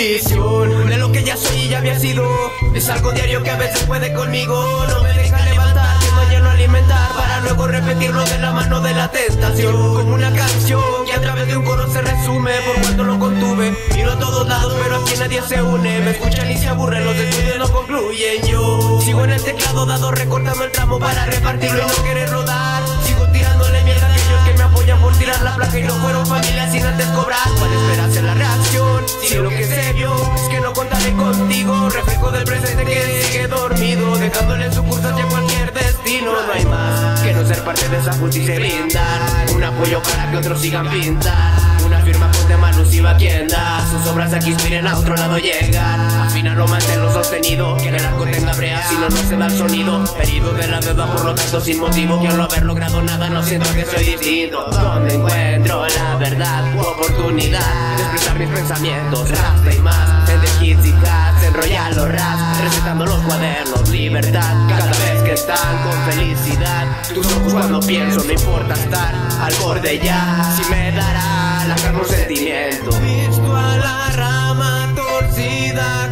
de lo que ya soy y ya había sido. Es algo diario que a veces puede conmigo. No me deja levantar, que lleno alimentar para luego repetirlo de la mano de la tentación. Como una canción que a través de un coro se resume por cuanto lo contuve. Miro a todos lados, pero aquí nadie se une. Me escuchan y se aburren, los estudios no concluyen. Yo sigo en el teclado dado recortando el tramo para repartirlo y no querer rodar. Sigo tirándole mierda a aquellos que me apoyan por tirar la placa y no fueron familia contigo, reflejo del presente que sigue dormido, dejándole su curso hacia cualquier destino. No hay más que no ser parte de esa justicia y brindar un apoyo para que otros sigan pintar. Una firma con tema alusiva quien da sus obras aquí inspiren a otro lado llegar. Afina lo manténlo sostenido, que el arco tenga brea, si no, no se da el sonido. Herido de la deuda, por lo tanto sin motivo, que al no haber logrado nada no siento que soy distinto. Donde encuentro la verdad, oportunidad expresar mis pensamientos, rasta y más. En The Hits y Hats, enrollar los raps, recetando los cuadernos, libertad. Cada vez que están con felicidad, tus ojos cuando pienso, no importa estar al borde ya. Si me dará la carne un sentimiento. Visto a la rama torcida